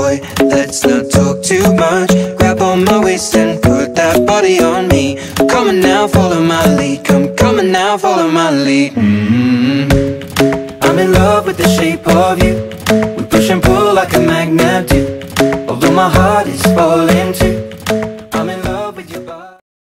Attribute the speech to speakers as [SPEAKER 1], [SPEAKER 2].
[SPEAKER 1] Boy, let's not talk too much. Grab on my waist and put that body on me. Come on now, follow my lead. Come, on now, follow my lead. Mm-hmm. I'm in love with the shape of you. We push and pull like a magnet do. Although my heart is falling too.